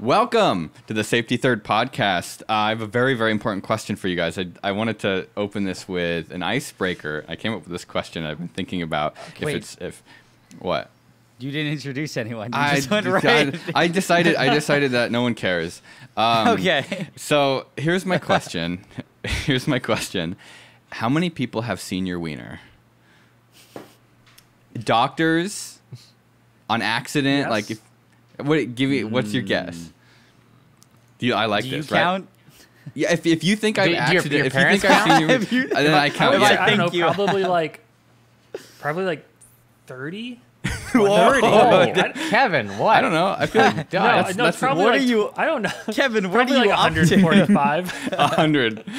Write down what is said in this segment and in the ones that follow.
Welcome to the Safety Third podcast. Uh, I have a very, very important question for you guys. I, I wanted to open this with an icebreaker. I came up with this question I've been thinking about. If Wait. it's if what You didn't introduce anyone. You I, just went I. I decided I decided that no one cares. Um, okay. So here's my question. here's my question. How many people have seen your wiener? Doctors on accident, Yes. like if what give me what's your hmm. guess? Do you I like Do you this, right? count? Yeah, if, if you think I've Do- do your- your if you parents think I've seen your, you- then I count. if yeah. I I don't know, you- probably like, probably like thirty. Whoa. Oh, Kevin, what? I don't know. I feel like No, that's, no, that's it's probably what are you- I don't know. Kevin, what are you like 145. 100.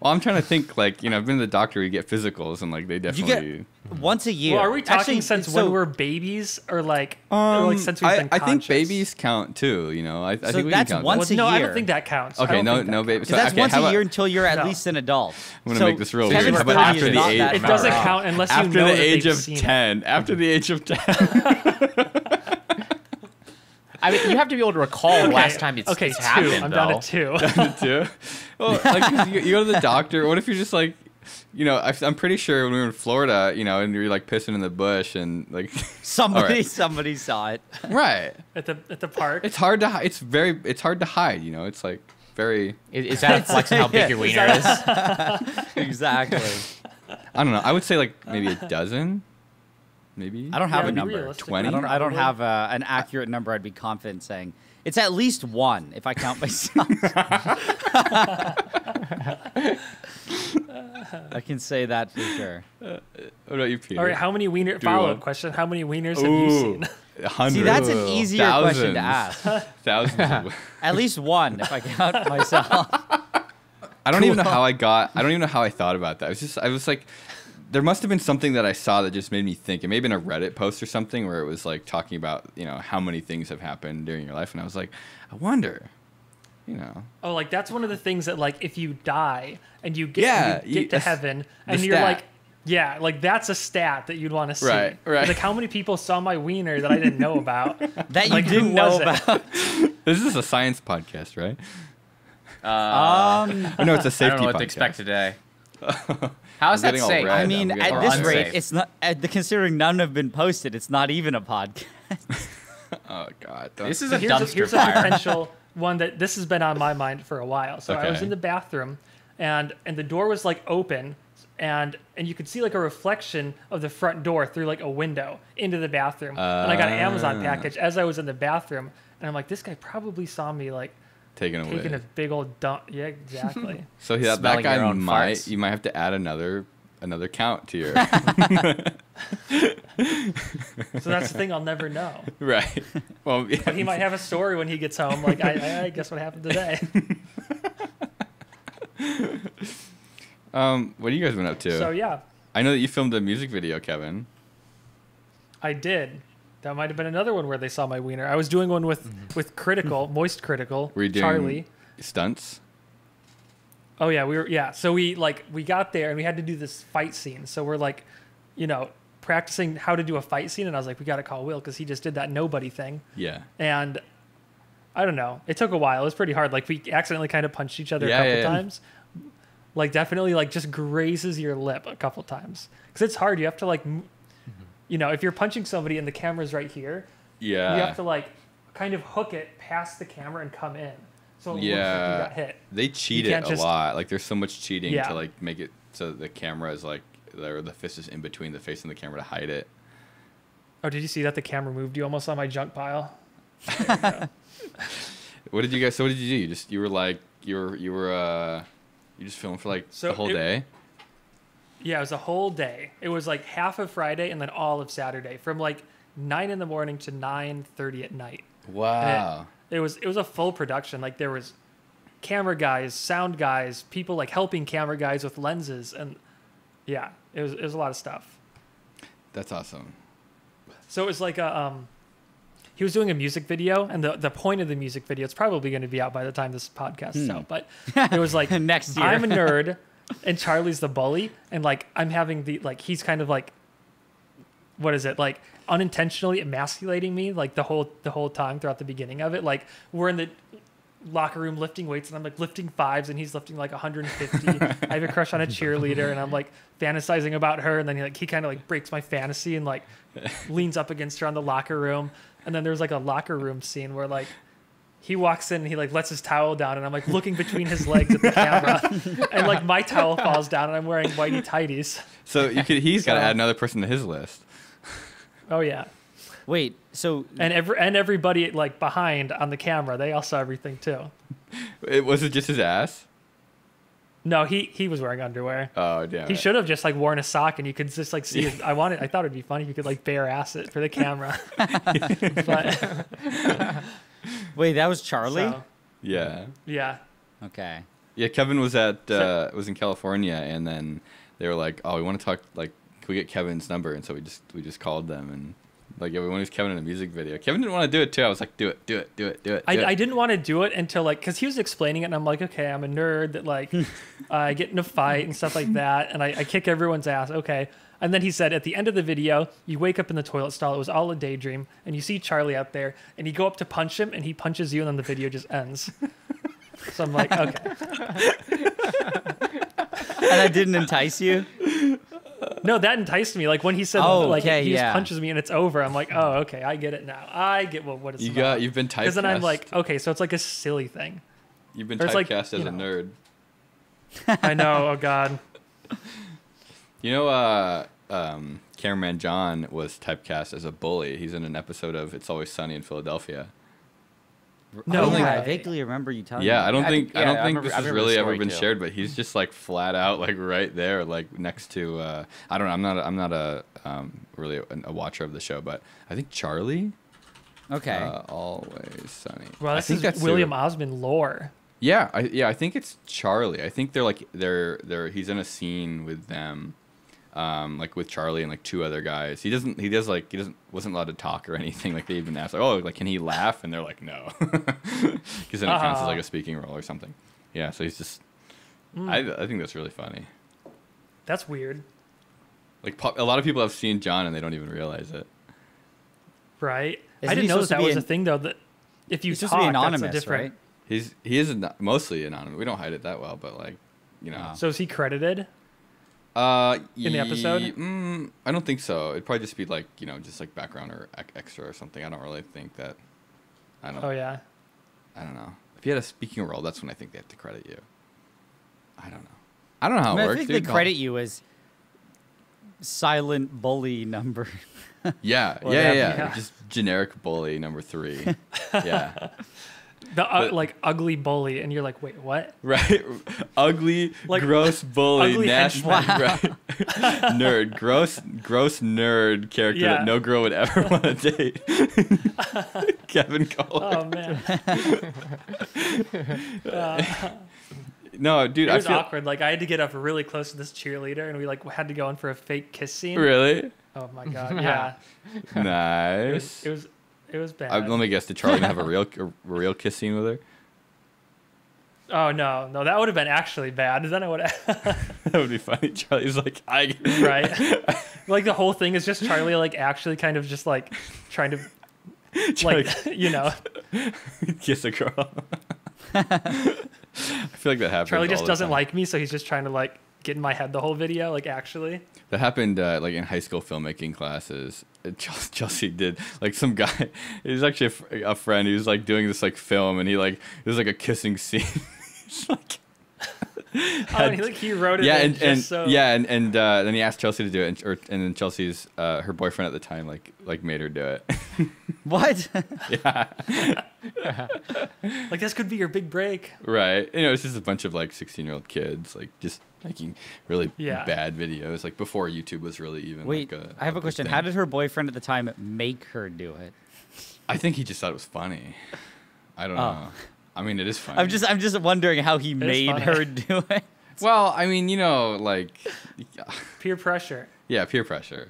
Well, I'm trying to think. Like you know, I've been to the doctor. You get physicals, and like they You definitely. get once a year. well, are we talking Actually, since so, when we're babies, or like, or Um, like since we've I, been I think babies count too. You know, I, I So think we that's can count. once that. Well, a no, I year. don't think that counts. Okay, no, no counts. babies. That's okay, once how a year until you're at No. least an adult. I'm gonna So make this real Kevin weird. How about after the age? It doesn't count unless you know after the age of ten. After the age of ten. I mean, you have to be able to recall the Okay, last time it's, okay, it's two. happened. I'm though. down to two. too. Well, like 'cause you, you go to the doctor. What if you're just like, you know, I, I'm pretty sure when we were in Florida, you know, and you're like pissing in the bush and like, Somebody, All right. somebody saw it. right. at the at the park. It's hard to. hi- It's very. It's hard to hide. You know, it's like very. Is, is that a flex on how big your wiener is? exactly. I don't know. I would say like maybe a dozen. Maybe. I don't have Yeah, a number. 20? I don't. I don't have a, an accurate number. I'd be confident saying it's at least one if I count myself. I can say that for sure. What about you, Peter? All right, how many wiener? you Follow want- up question: How many wieners have you seen? Hundreds. See, that's an easier question to ask. Thousands. At least one if I count myself. I don't even know how I got. I don't even know how I thought about that. I was just. I was like, there must have been something that I saw that just made me think. It may have been a Reddit post or something where it was like talking about you know how many things have happened during your life, and I was like, I wonder. You know. Oh, like that's one of the things that like if you die and you get, Yeah, you get you- to heaven and you're stat. like, yeah, like that's a stat that you'd want to see. Right, right. Like how many people saw my wiener that I didn't know about? That you Like, who didn't know about. This is a science podcast, right? Um, Or no, it's a safety I don't know what podcast. to expect today. How is that getting safe? I mean, at this unsafe. rate, it's not. At the, considering none have been posted, it's not even a podcast. Oh God. don't- This is So a here's a, dumpster here's a potential one that this has been on my mind for a while. So I was in the bathroom, and and the door was like open, and and you could see like a reflection of the front door through like a window into the bathroom. and I got an Amazon Ah. package as I was in the bathroom, and I'm like, this guy probably saw me like taken away. taking a big old dump. Yeah, exactly. so that, that guy your own might. farts. You might have to add another another count to your. so that's the thing I'll never know. right. Well, yeah. But he might have a story when he gets home. Like, I, I, I guess what happened today. Um, what have you guys been up to? So yeah, I know that you filmed a music video, Kevin. I did. That might have been another one where they saw my wiener. I was doing one with mm-hmm. with critical, mm-hmm. moist critical, Were you doing Charlie. stunts? Oh yeah, we were yeah. So we like we got there and we had to do this fight scene. So we're like, you know, practicing how to do a fight scene, and I was like, we got to call Will because he just did that nobody thing, Yeah. and I don't know. It took a while. It was pretty hard. Like we accidentally kind of punched each other Yeah, a couple yeah, yeah. times. Like definitely like just grazes your lip a couple times because it's hard. You have to like, m- you know, if you're punching somebody and the camera's right here, Yeah. you have to like kind of hook it past the camera and come in. So it looks like Yeah. you got hit. They cheat it a just- lot. Like there's so much cheating Yeah. to like make it so the camera is like or the fist is in between the face and the camera to hide it. Oh, did you see that the camera moved you almost on my junk pile? What did you guys? So what did you do? You just you were like you were you were uh you just filmed for like So the whole it- day. Yeah, it was a whole day. It was like half of Friday and then all of Saturday, from like nine in the morning to nine thirty at night. Wow. It was it was a full production. Like there was camera guys, sound guys, people like helping camera guys with lenses, and yeah, it was it was a lot of stuff. That's awesome. So it was like a um, he was doing a music video, and the the point of the music video it's probably going to be out by the time this podcast is out. But it was like Next year. I'm a nerd, and Charlie's the bully, and like I'm having the like he's kind of like what is it like unintentionally emasculating me like the whole the whole time throughout the beginning of it. Like we're in the locker room lifting weights and I'm like lifting fives and he's lifting like 150. I have a crush on a cheerleader and I'm like fantasizing about her and then he like he kind of like breaks my fantasy and like leans up against her on the locker room. And then there's like a locker room scene where like he walks in and he like lets his towel down and I'm like looking between his legs at the camera and like my towel falls down and I'm wearing whitey tighties. So you could he's got to add another person to his list. Oh yeah. Wait, so And every and everybody like behind on the camera, they all saw everything too. It, was it just his ass? No, he he was wearing underwear. Oh damn. He should have just like worn a sock and you could just like see his, I wanted I thought it'd be funny if you could like bare ass it for the camera. but wait, that was Charlie. so, Yeah. yeah. Okay. Yeah, Kevin was at So- uh, was in California, and then they were like, "Oh, we want to talk. Like, can we get Kevin's number?" And so we just we just called them, and like, yeah, we want to use Kevin in a music video. Kevin didn't want to do it too. I was like, "Do it, do it, do it, do it." I, do it." I didn't want to do it until like because he was explaining it and I'm like okay I'm a nerd that like I get in a fight and stuff like that and I, I kick everyone's ass okay and then he said at the end of the video you wake up in the toilet stall it was all a daydream and you see Charlie out there and you go up to punch him and he punches you and then the video just ends so I'm like okay And that didn't entice you? no that enticed me like when he said Oh, like okay, he yeah. just punches me and it's over I'm like oh okay I get it now I get what what it's You about. got you've been typecast. because then I'm like okay so it's like a silly thing you've been or it's like, typecast you as a nerd. I know oh god You know, uh, um, cameraman John was typecast as a bully. He's in an episode of It's Always Sunny in Philadelphia. no oh, way. I vaguely remember you telling yeah, me. I don't think think- I yeah, don't I think remember- this has really ever been too. shared, but he's just like flat out like right there, like next to. Uh, I don't know. I'm not. A, I'm not a um, really a, a watcher of the show, but I think Charlie. Okay. Uh, always sunny. well I think is that's William their- Osman lore yeah, I, yeah, I think it's Charlie. I think they're like they're they're he's in a scene with them, um, like with Charlie and like two other guys. He doesn't he does like he doesn't wasn't allowed to talk or anything. Like they even asked like oh like can he laugh and they're like no, because then it counts as like a speaking role or something. Yeah, so he's just Hmm. I I think that's really funny. That's weird, Like pop, a lot of people have seen John and they don't even realize it. right? Isn't I didn't know that, to that be was a thing though. That if you He's supposed talk, to be that's a different. right? He's he is ano- mostly anonymous. We don't hide it that well, but like you know. Oh. So is he credited? Uh, In the episode? Mm, I don't think so. It'd probably just be like you know, just like background or ec- extra or something. I don't really think that. I don't. Oh yeah. I don't know. If you had a speaking role, that's when I think they have to credit you. I don't know. I don't know how I, it mean, I works. think dude. they credit you as silent bully number. Yeah, Well, yeah, yeah, yeah. yeah. Just generic bully number three. yeah. The uh, But- like ugly bully, and you're like, wait, what? Right. Ugly, Like, gross bully, ugly henchman. right? nerd, gross, gross nerd character Yeah. that no girl would ever want to date. Kevin Kohler. Oh man, no, dude, it I was feel awkward. Like I had to get up really close to this cheerleader, and we like had to go in for a fake kiss scene. really Oh my god, yeah. It was, nice. it was it was bad. I, let me guess. Did Charlie have a real, a real kiss scene with her? oh no, no, that would have been actually bad. Then I would That would be funny. Charlie's like, I. right. like the whole thing is just Charlie like actually kind of just like trying to Charlie like you know kiss a girl. I feel like that happens. Charlie just doesn't time. like me, so he's just trying to like get in my head the whole video. Like actually, That happened uh, like in high school filmmaking classes. Chelsea did like some guy. He was actually a, fr- a friend. He was like doing this like film, and he like it was like a kissing scene. He's like, oh, and he, like he wrote it. yeah, in and, just and so, yeah, and and uh, then he asked Chelsea to do it, and, or, and then Chelsea's uh, her boyfriend at the time like like made her do it. what? yeah, like this could be your big break. right. You know, it's just a bunch of like sixteen year old kids like just making really Yeah. bad videos like before YouTube was really even. Wait, like, a, I have a big question. thing. How did her boyfriend at the time make her do it? I think he just thought it was funny. I don't Oh. know. I mean, it is funny. I'm just I'm just wondering how he made her do it. Well, I mean, you know, like, Peer pressure. yeah, peer pressure.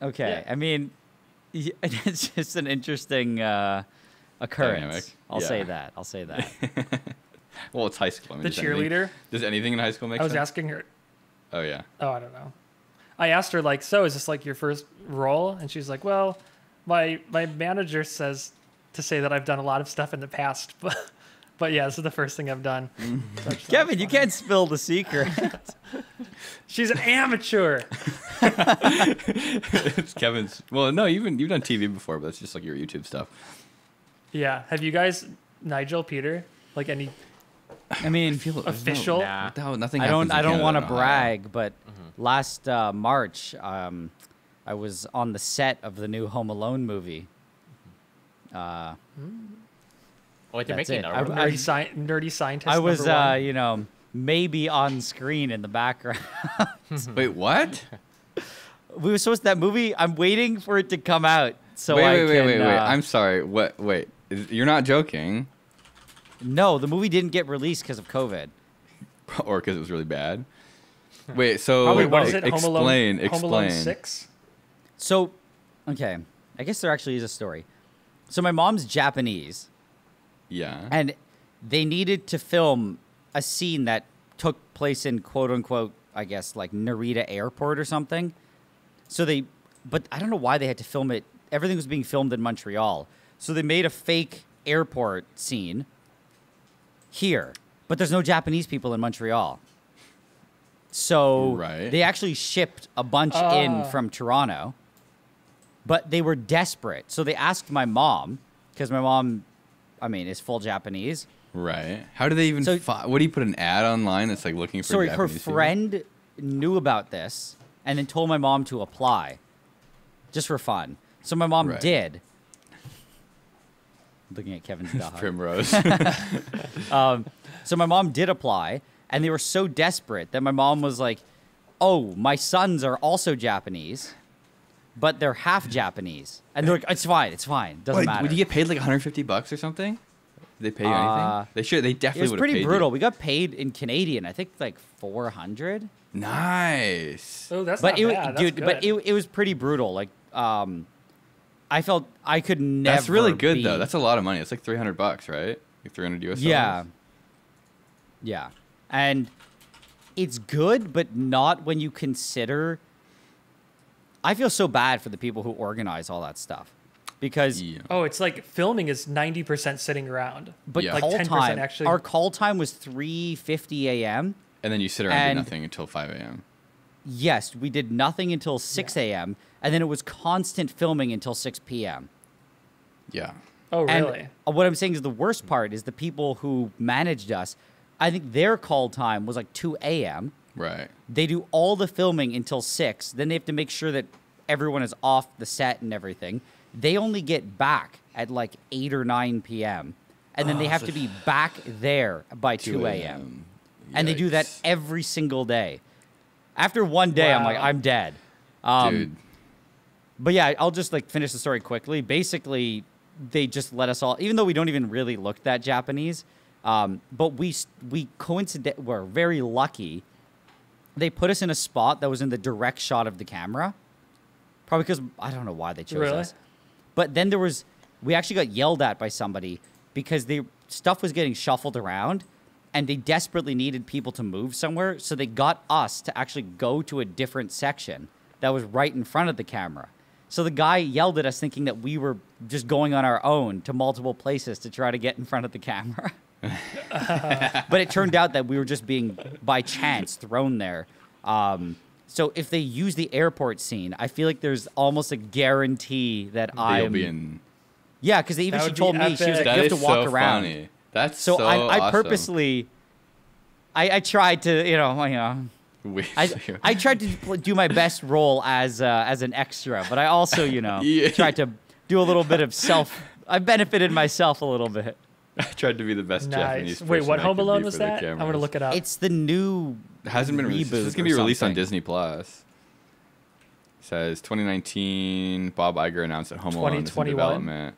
Okay, Yeah. I mean, it's just an interesting uh, occurrence. Dynamic, I'll say that. I'll say that. Well, it's high school. I mean, The does anything- cheerleader. Does anything in high school make I was sense? asking her. Oh yeah. Oh, I don't know. I asked her like, so is this like your first role? And she's like, well, my my manager says to say that I've done a lot of stuff in the past, but but yeah, this is the first thing I've done. So I just thought it Kevin, you can't spill the secret. She's an amateur. it's Kevin's. Well, no, you've been, you've done TV before, but that's just like your YouTube stuff. Yeah. Have you guys, Nigel, Peter, like any? I mean, Official? Nah. No, nothing. I don't. I don't want to and Ohio. brag, but last uh, March, um, I was on the set of the new Home Alone movie. Uh, Oh, wait, they're That's making it. it. I- already? Nerdy, sci- nerdy scientist. I was, uh, you know, maybe on screen in the background. Wait, what? we were supposed that movie. I'm waiting for it to come out so wait, I wait, can. wait, wait, wait. uh, I'm sorry. What? Wait, is, you're not joking, no, the movie didn't get released because of COVID. or because it was really bad? Wait, so Probably what was it explain, Home Alone? explain. Home Alone Six. So, okay, I guess there actually is a story. So my mom's Japanese, Yeah. and they needed to film a scene that took place in quote unquote, I guess, like Narita Airport or something. So they, but I don't know why they had to film it. Everything was being filmed in Montreal. So they made a fake airport scene here, but there's no Japanese people in Montreal. So Right. they actually shipped a bunch in Ah. from Toronto, but they were desperate. So they asked my mom, because my mom, I mean, is full Japanese. Right. How do they even? So- fi- what do you put an ad online that's like looking for? Sorry, her Japanese people? friend knew about this and then told my mom to apply, just for fun. So my mom Right. did. Looking at Kevin's dog. Primrose. So my mom did apply, and they were so desperate that my mom was like, "Oh, my sons are also Japanese, but they're half Japanese." And they're like, "It's fine, it's fine, doesn't Wait, matter." would you get paid like 150 bucks or something? Did they pay you Uh, anything? They should. They it definitely was would have pretty paid brutal. You. We got paid in Canadian, I think like four hundred. Nice. Oh, that's but not it, bad. That's dude, but it, it was pretty brutal. Like, um, I felt I could never. That's really good be- though. That's a lot of money. It's like 300 bucks, right? Like 300 US. yeah, dollars. yeah, and it's good, but not when you consider. I feel so bad for the people who organize all that stuff, because Yeah. Oh, it's like filming is ninety percent sitting around. but Yeah. Like call 10% time. actually- Our call time was three fifty a.m. And then you sit around and And- do nothing until 5 a.m. Yes, we did nothing until six a.m. and then it was constant filming until six p.m. Yeah. Oh, really? uh, what I'm saying is the worst part is the people who managed us. I think their call time was like 2 a.m. Right. They do all the filming until 6. Then they have to make sure that everyone is off the set and everything. They only get back at like 8 or 9 p.m. And then they Oh, have so- to be back there by 2 a.m. And they do that every single day. After one day, I'm like, I'm dead. Um, Dude. But yeah, I'll just like finish the story quickly. Basically, they just let us all, even though we don't even really look that Japanese, um, but we we coincident were very lucky. They put us in a spot that was in the direct shot of the camera, probably because I don't know why they chose Really? us. But then there was, we actually got yelled at by somebody because the stuff was getting shuffled around, and they desperately needed people to move somewhere, so they got us to actually go to a different section that was right in front of the camera. So the guy yelled at us, thinking that we were just going on our own to multiple places to try to get in front of the camera. but it turned out that we were just being by chance thrown there. Um, so if they use the airport scene, I feel like there's almost a guarantee that They'll I'm. be in. Yeah, because even she told me she was like, That you have to walk so around. funny. That's So, so, I, I awesome. purposely, I, I tried to, you know, you know, We- I, I tried to do my best role as uh, as an extra, but I also, you know, Yeah. tried to do a little bit of self. I benefited myself a little bit. I tried to be the best Japanese. Nice. Wait, what I Home Alone was the that? I'm gonna look it up. It's the new. It hasn't been released. reboot It's gonna be released on. Disney Plus. says 2019. Bob Iger announced that Home Alone is in development.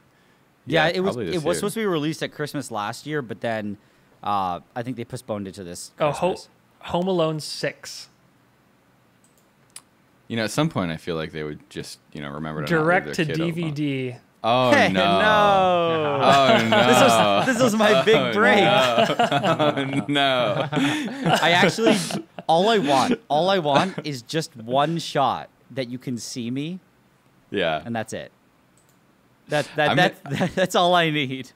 Yeah, it was. It this was supposed to be released at Christmas last year, but then uh, I think they postponed it to this. oh, Ho- Christmas. Home Alone Six. You know, at some point, I feel like they would just, you know, remember to Direct to their alone. DVD. Oh Hey, no! no. Oh no! This was this was my big Oh, break. no. Oh, no! I actually all I want, all I want is just one shot that you can see me, Yeah. and that's it. That that I'm that, that that's all I need.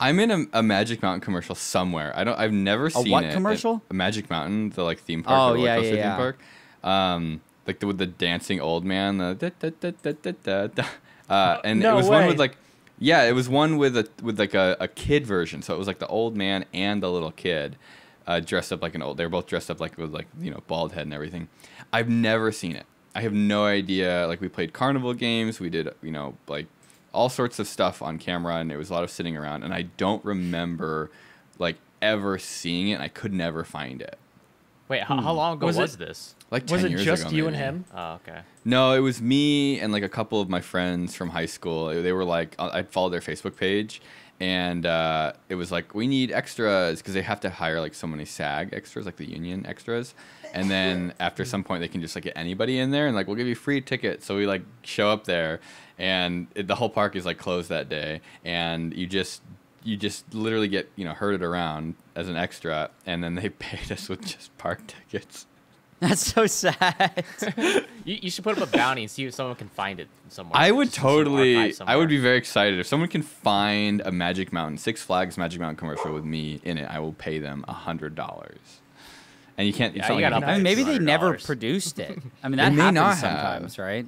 I'm in a, a Magic Mountain commercial somewhere. I don't. I've never seen a what it. commercial? A Magic Mountain, the like theme park. Oh, the yeah, yeah, yeah. theme park. Um, like the with the dancing old man. The da, da, da, da, da, da. Uh, and No it was one with like, yeah, it was one with a with like a, a kid version. So it was like the old man and the little kid, uh, dressed up like an old. They were both dressed up like with like you know bald head and everything. I've never seen it. I have no idea. Like we played carnival games. We did you know like all sorts of stuff on camera, and it was a lot of sitting around. And I don't remember like ever seeing it. And I could never find it. Wait, how, how long ago Was was, it- this? Like 10 Was it years just ago, you and him? Oh, okay. No, it was me and like a couple of my friends from high school. They were like, I followed their Facebook page, and uh, it was like, we need extras because they have to hire like so many SAG extras, like the union extras. And then after some point, they can just like get anybody in there and like, we'll give you free tickets. So we like show up there, and it, the whole park is like closed that day, and you just you just literally get you know herded around as an extra, and then they paid us with just park tickets. That's so sad. You, you should put up a bounty and see if someone can find it somewhere. I would totally. I would be very excited if someone can find a Magic Mountain Six Flags Magic Mountain commercial with me in it. I will pay them a hundred dollars. And you can't. Yeah, you like gotta I mean, maybe they never produced it. I mean, They that may happens not have. sometimes, right?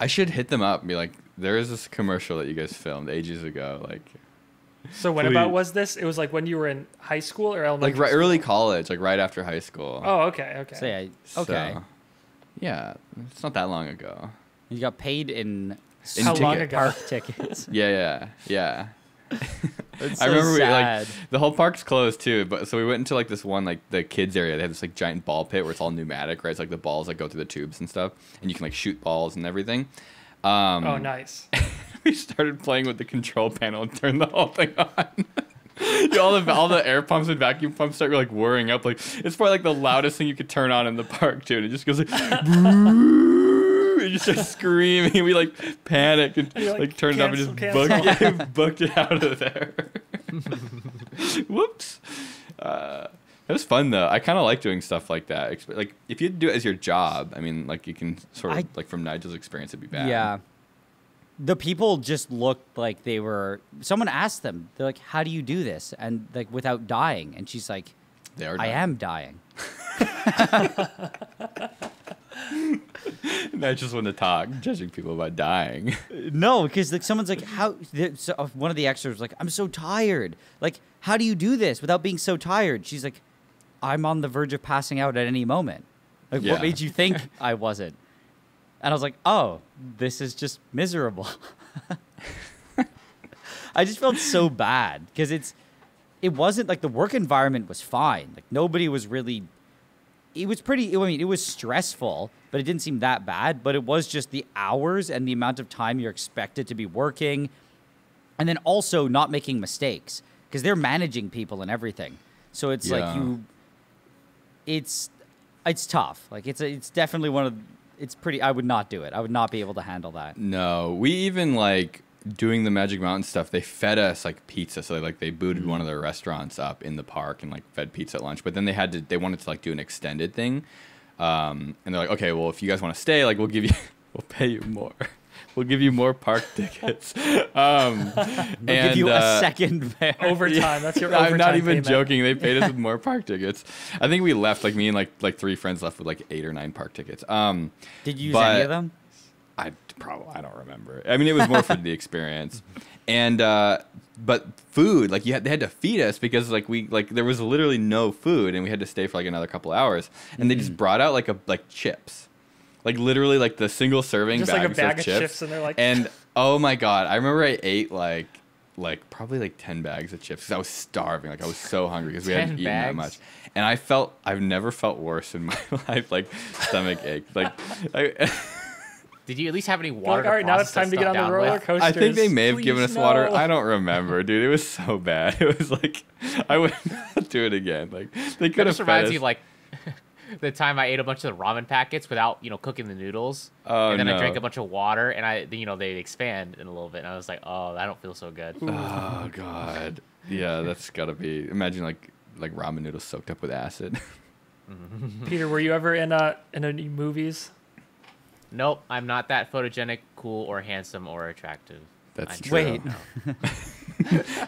I should hit them up and be like, "There is this commercial that you guys filmed ages ago, like, So when about was this? It was like when you were in high school or elementary. like right, early college, like right after high school." Oh, okay, okay. So yeah, So, okay. yeah, it's not that long ago. You got paid in, In How long tickets. ago? park tickets. Yeah, yeah, yeah. It's I so remember we, like the whole park's closed too, but so we went into like this one like the kids area. They have this like giant ball pit where it's all pneumatic, right? It's like the balls that go through the tubes and stuff, and you can like shoot balls and everything. Um, oh, nice. we started playing with the control panel and turned the whole thing on. Yeah, all the all the air pumps and vacuum pumps start like whirring up. Like it's probably like the loudest thing you could turn on in the park too. And it just goes like, and you start screaming. We like panicked and And like, like, turned it up and just "Cancel, booked, yeah, booked it out of there. Whoops. Uh, it was fun though. I kind of like doing stuff like that. Like if you do it as your job, I mean, like you can sort of I- like from Nigel's experience, it'd be bad. Yeah. The people just looked like they were. Someone asked them, they're like, "How do you do this?" And like without dying, and she's like, they are. "I am dying." I just want to talk, judging people by dying. No, because like someone's like, "How?" So uh, one of the extras was like, "I'm so tired. Like, how do you do this without being so tired?" She's like, "I'm on the verge of passing out at any moment." Like, Yeah. what made you think I wasn't? And I was like, "Oh, this is just miserable." I just felt so bad because it's, it wasn't like the work environment was fine. Like nobody was really. It was pretty. I mean, it was stressful, but it didn't seem that bad. But it was just the hours and the amount of time you're expected to be working, and then also not making mistakes because they're managing people and everything. So it's like you. It's, it's tough. Like it's a, it's definitely one of. It's pretty. I would not do it. I would not be able to handle that. No, we even like doing the Magic Mountain stuff. They fed us like pizza, so they, like they booted one of their restaurants up in the park and like fed pizza at lunch. But then they had to. They wanted to like do an extended thing, um, and they're like, okay, well, if you guys want to stay, like we'll give you, we'll pay you more. We'll give you more park tickets. Um, They'll and, give you uh, a second there. Overtime. That's your I'm not even payment. joking. They paid us with more park tickets. I think we left like me and like like three friends left with like eight or nine park tickets. Um, Did you use but- any of them? I probably I don't remember. I mean, it was more for the experience, and uh, but food like you had they had to feed us because like we like there was literally no food and we had to stay for like another couple hours and they Mm. just brought out like a like chips, like literally like the single serving Just bags like a bag of of chips. chips, and they're like, and oh my god, I remember I ate like like probably like 10 bags of chips because I was starving. Like I was so hungry because we hadn't eaten that much. And I felt I've never felt worse in my life. Like stomach ache. Like I, Did you at least have any water? like, all right, now it's time to get on the roller with? coaster. I think they may have given us water. I don't remember, dude. It was so bad. It was like I would not do it again. Like they That could have just fed reminds us. me like the time I ate a bunch of the ramen packets without you know cooking the noodles, Oh, and then I drank a bunch of water, and I you know they expand in a little bit, and I was like, oh, I don't feel so good. oh god. Yeah, that's gotta be. Imagine like like ramen noodles soaked up with acid. Peter, were you ever in uh in any movies? Nope, I'm not that photogenic, cool, or handsome, or attractive. That's I'm true. Wait. no.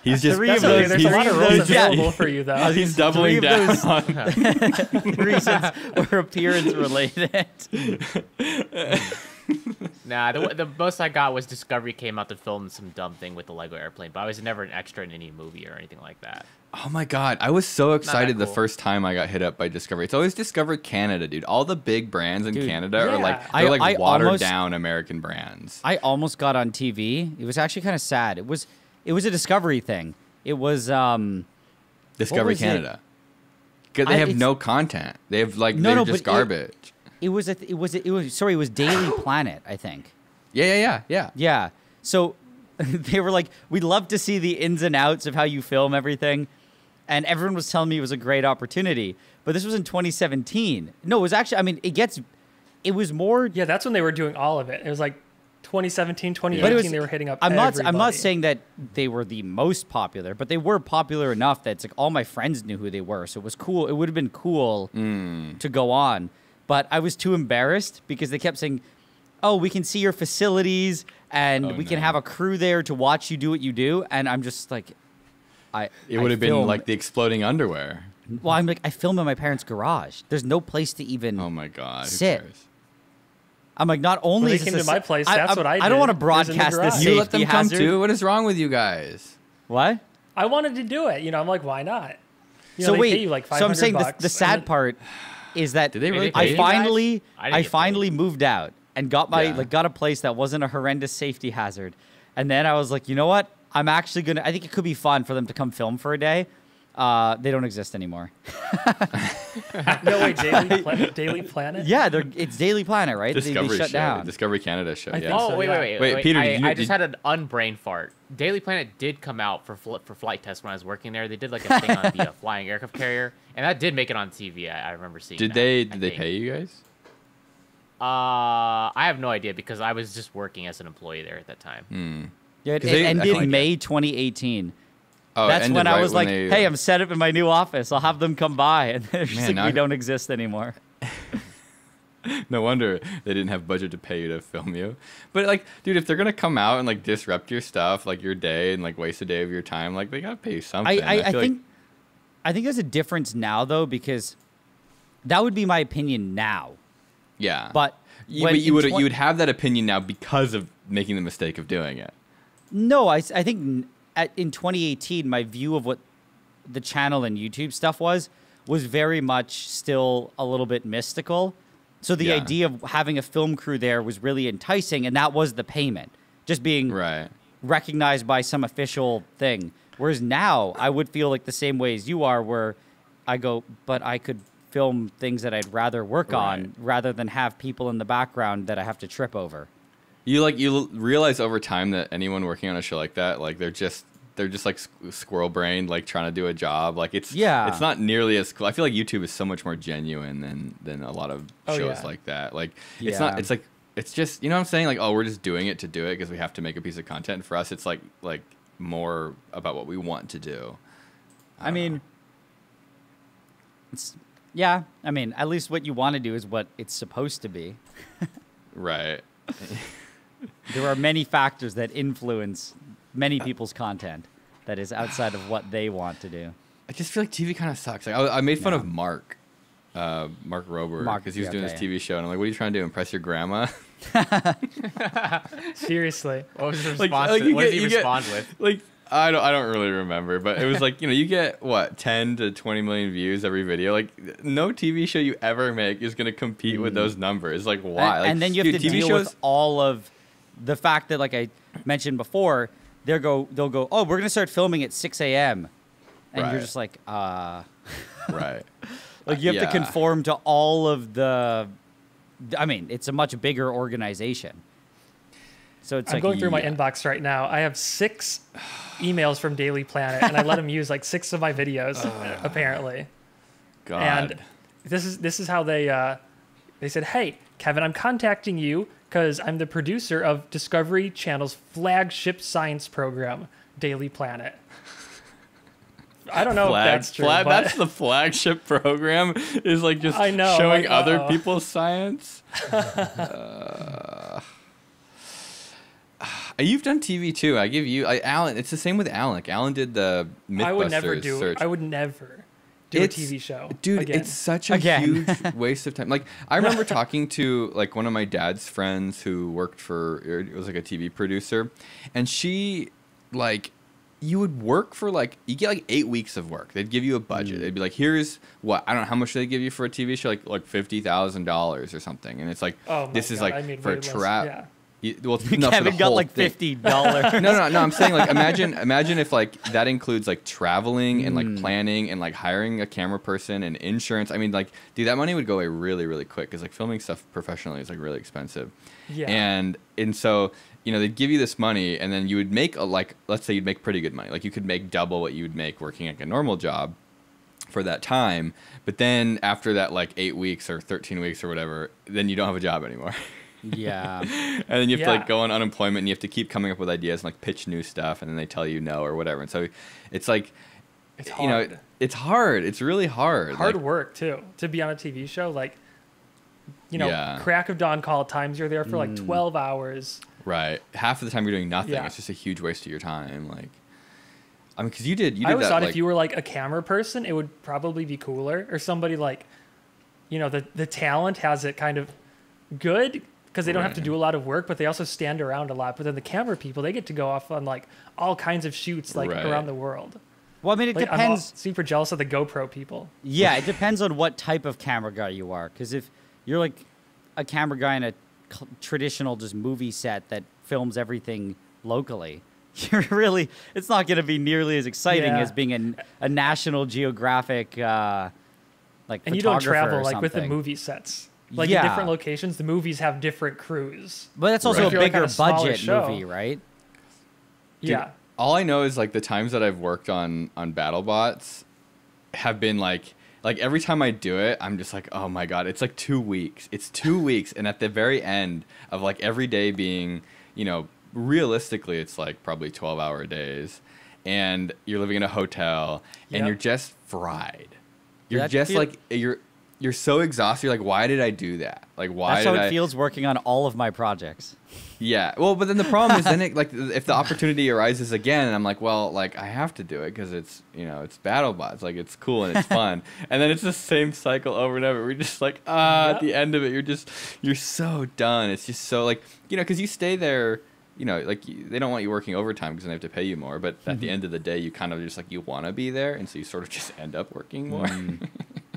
He's just Three That's of okay. those- There's a lot of of roles those- yeah. available for you though. he's doubling three down. those- on- reasons were appearance related. Nah, the, the most I got was Discovery came out to film some dumb thing with the Lego airplane, but I was never an extra in any movie or anything like that. Oh my god, I was so excited the first time I got hit up by Discovery. It's always Discovery Canada, dude. All the big brands in Dude, Canada are like they're I- like I watered almost- down American brands. I almost got on TV. It was actually kind of sad. It was it was a discovery thing. It was um Discovery was it? Canada. Because they I- have it's- no content. They have like No, they're no, just but it- garbage. It was a, it was a, it was sorry, it was Daily Planet, I think. yeah, yeah, yeah, yeah. Yeah. So they were like, we'd love to see the ins and outs of how you film everything. And everyone was telling me it was a great opportunity. But this was in 2017. No, it was actually, I mean, it gets, it was more. Yeah, that's when they were doing all of it. It was like 2017, 2018. Was, they were hitting up. I'm not. I'm not saying that they were the most popular, but they were popular enough that it's like all my friends knew who they were. So it was cool. It would have been cool Hmm. to go on, but I was too embarrassed because they kept saying, "Oh, we can see your facilities and Oh, we can have a crew there to watch you do what you do." And I'm just like, I. It I would have been like the exploding underwear. Well, I'm like, I film in my parents' garage. There's no place to even. Oh my god. Sit. I'm like, not only they is came this to a my sa- place, that's what I I don't want to It was in the broadcast this. You let them come hazard. too? What is wrong with you guys? What? I wanted to do it. You know, I'm like, why not? You know, so they wait, pay you like so I'm saying the, bucks, the and sad then- part is that Did they really I finally I I, finally paid. moved out and got my Yeah. like got a place that wasn't a horrendous safety hazard. And then I was like, you know what? I'm actually gonna. I think it could be fun for them to come film for a day. Uh, they don't exist anymore. No way, Daily, Pla- Daily Planet. Yeah, they're, it's Daily Planet, right? They- Discovery they, shut show. down. Discovery Canada show. Yeah. Oh so, wait, yeah. wait, wait, Wait, Peter, I, did you- I just did- had an unbrain fart. Daily Planet did come out for fl- for Flite Test when I was working there. They did like a thing on the uh, flying aircraft carrier, and that did make it on TV. I, I remember seeing. Did that, they did they pay you guys? Uh, I have no idea because I was just working as an employee there at that time. Hmm. yeah, it, 'Cause it they- ended feel like- May 2018. Oh, That's when I right was like, they- "Hey, I'm set up in my new office. I'll have them come by." And they're just Man, like, now "We I- don't exist anymore." No wonder they didn't have budget to pay you to film you. But like, dude, if they're gonna come out and like disrupt your stuff, like your day, and like waste a day of your time, like they gotta pay you something. I, I, I feel think like, I think there's a difference now though because that would be my opinion now. yeah. But you, when but you would you would have that opinion now because of making the mistake of doing it. no, I, I think at, in 2018 my view of what the channel and YouTube stuff was was very much still a little bit mystical. So the Yeah. idea of having a film crew there was really enticing, and that was the payment, just being Right. recognized by some official thing. Whereas now, I would feel like the same way as you are, where I go, but I could film things that I'd rather work Right. on rather than have people in the background that I have to trip over. You like you realize over time that anyone working on a show like that, like they're just they're just like squirrel brained, like trying to do a job. Like it's Yeah. it's not nearly as cool. I feel like YouTube is so much more genuine than than a lot of Oh, shows yeah. like that. Like it's not. It's like it's just you know what I'm saying. Like oh, we're just doing it to do it because we have to make a piece of content. And for us, it's like like more about what we want to do. I mean, it's, yeah, I mean, at least what you want to do is what it's supposed to be. Right. There are many factors that influence many people's content that is outside of what they want to do. I just feel like TV kind of sucks. Like I, I made fun Yeah. of Mark, uh, Mark Rober, because he was doing okay. this TV show, and I'm like, "What are you trying to do? Impress your grandma?" Seriously. What was his response? like to- you what get- did he you get- respond with? like I don't I don't really remember, but it was like you know you get what ten to twenty million views every video. Like no TV show you ever make is gonna compete with those numbers. Like why? And, Like, and then you have dude, to TV deal shows. with all of the fact that, like I mentioned before, they'll go, they'll go, oh, we're gonna start filming at 6 a.m. And Right. you're just like, uh, right. like you have Yeah. to conform to all of the. I mean, it's a much bigger organization. So it's I'm like going through my inbox right now. I have six emails from Daily Planet, and I let them use like six of my videos, apparently. God. And this is this is how they uh, they said, "Hey, Kevin, I'm contacting you because I'm the producer of Discovery Channel's flagship science program, Daily Planet." I don't know Flag, if that's true. flag- that's the flagship program. Is like just I know, showing like, other people's science. Uh, you've done TV too. I give you, I, Allen. It's the same with Allen. Allen did the MythBusters I would never do. search. I would never do It's- a TV show, Dude, Again. it's such a Again. huge waste of time. Like I remember talking to like one of my dad's friends who worked for er, it was like a TV producer, and she like you would work for like you get like eight weeks of work. They'd give you a budget. Mm. They'd be like, here's what I don't know how much they give you for a TV show, like like fifty thousand dollars or something, and it's like Oh my this is God, I like for a trap. yeah. You- Well, no, for the Kevin got like fifty dollars. no, no, no. I'm saying like imagine imagine if like that includes like traveling and like hmm. planning and like hiring a camera person and insurance. I mean like dude, that money would go away really really quick because like filming stuff professionally is like really expensive. Yeah. And and so you know they'd give you this money and then you would make a like let's say you'd make pretty good money like you could make double what you would make working like a normal job for that time but then after that like eight weeks or 13 weeks or whatever then you don't have a job anymore yeah. and then you have to like go on unemployment and you have to keep coming up with ideas and like pitch new stuff and then they tell you no or whatever and so it's like It's you know it's hard it's really hard hard like, work too to be on a TV show. Like, you know, Yeah. crack of dawn call times. You're there for like mm. 12 hours. right half of the time you're doing nothing Yeah. it's just a huge waste of your time like i mean because you did you did I always that thought like, if you were like a camera person, it would probably be cooler, or somebody like, you know, the the talent has it kind of good because they don't have to do a lot of work, but they also stand around a lot. But then the camera people, they get to go off on like all kinds of shoots like Right. around the world. Well, I mean, it Like, I'm all depends. super jealous of the GoPro people. Yeah, it depends on what type of camera guy you are. Because if you're like a camera guy in a cl- traditional just movie set that films everything locally, you're really it's not going to be nearly as exciting Yeah. as being a, a National Geographic uh, like And you don't travel like with the movie sets. Like Yeah. in different locations, the movies have different crews. But that's also Right. a If you're, like, bigger a budget show- movie, right? Dude, yeah. all I know is like the times that I've worked on on BattleBots have been like like every time I do it, I'm just like, oh my god, it's like two weeks. It's two weeks, and at the very end of like every day being, you know, realistically, it's like probably 12 hour days, and you're living in a hotel, and Yep. you're just fried. You're That just feel- like you're you're so exhausted. You're like, why did I do that? Like, why That's how it I? feels working on all of my projects. Yeah. Well, but then the problem is then it, like if the opportunity arises again, and I'm like, well, like I have to do it because it's you know it's BattleBots, like it's cool and it's fun, and then it's the same cycle over and over. We're just like ah, at the end of it, you're just you're so done. It's just so like you know because you stay there. You know, like they don't want you working overtime because they have to pay you more. But at the end of the day, you kind of just like you want to be there, and so you sort of just end up working more.